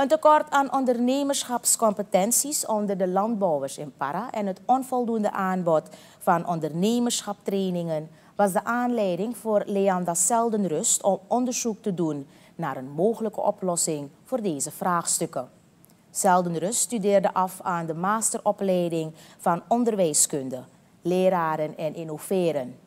Een tekort aan ondernemerschapscompetenties onder de landbouwers in Para en het onvoldoende aanbod van ondernemerschaptrainingen was de aanleiding voor Leanda Seldenrust om onderzoek te doen naar een mogelijke oplossing voor deze vraagstukken. Seldenrust studeerde af aan de masteropleiding van onderwijskunde, leraren en innoveren.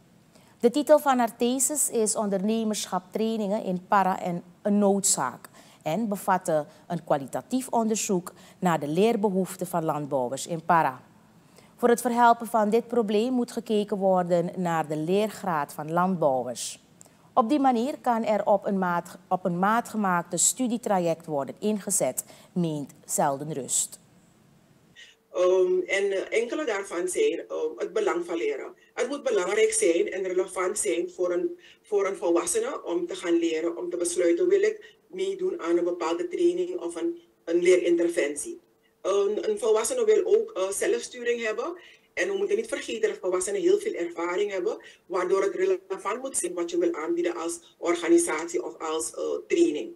De titel van haar thesis is Ondernemerschaptrainingen in Para en een noodzaak en bevatte een kwalitatief onderzoek naar de leerbehoeften van landbouwers in Para. Voor het verhelpen van dit probleem moet gekeken worden naar de leergraad van landbouwers. Op die manier kan er op een, maat, op een maatgemaakte studietraject worden ingezet, meent Zelden Rust. Um, en uh, enkele daarvan zijn um, het belang van leren. Het moet belangrijk zijn en relevant zijn voor een, voor een volwassene om te gaan leren, om te besluiten wil ik meedoen aan een bepaalde training of een, een leerinterventie. Een, een volwassene wil ook zelfsturing hebben. En we moeten niet vergeten dat volwassenen heel veel ervaring hebben, waardoor het relevant moet zijn wat je wil aanbieden als organisatie of als uh, training.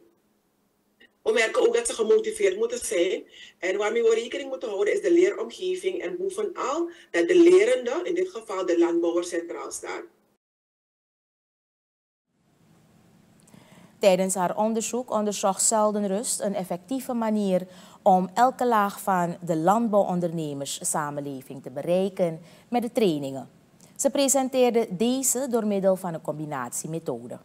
We merken ook dat ze gemotiveerd moeten zijn. En waarmee we rekening moeten houden is de leeromgeving en bovenal dat de lerende, in dit geval de landbouwer, centraal staat. Tijdens haar onderzoek onderzocht Zeldenrust een effectieve manier om elke laag van de landbouwondernemers samenleving te bereiken met de trainingen. Ze presenteerde deze door middel van een combinatiemethode.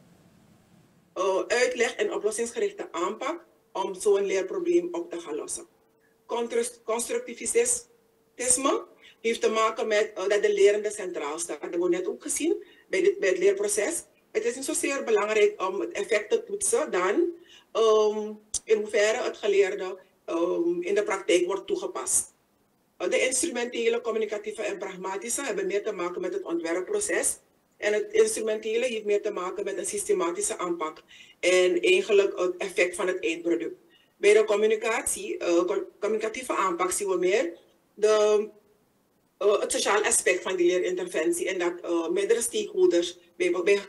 Uh, uitleg en oplossingsgerichte aanpak om zo'n leerprobleem op te gaan lossen. Constructivisme heeft te maken met uh, dat de lerende centraal staat. Dat hebben we net ook gezien bij, dit, bij het leerproces. Het is niet zozeer belangrijk om het effect te toetsen dan um, in hoeverre het geleerde um, in de praktijk wordt toegepast. Uh, de instrumentele, communicatieve en pragmatische hebben meer te maken met het ontwerpproces. En het instrumentele heeft meer te maken met een systematische aanpak en eigenlijk het effect van het eindproduct. Bij de communicatie, uh, communicatieve aanpak zien we meer de, uh, het sociaal aspect van die leerinterventie en dat uh, meerdere stakeholders bij, bij,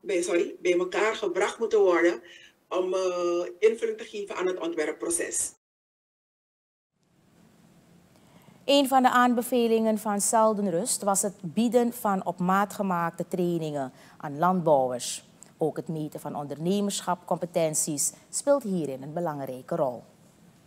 bij, sorry, bij elkaar gebracht moeten worden om invulling te geven aan het ontwerpproces. Een van de aanbevelingen van Zeldenrust was het bieden van op maat gemaakte trainingen aan landbouwers. Ook het meten van ondernemerschapcompetenties speelt hierin een belangrijke rol.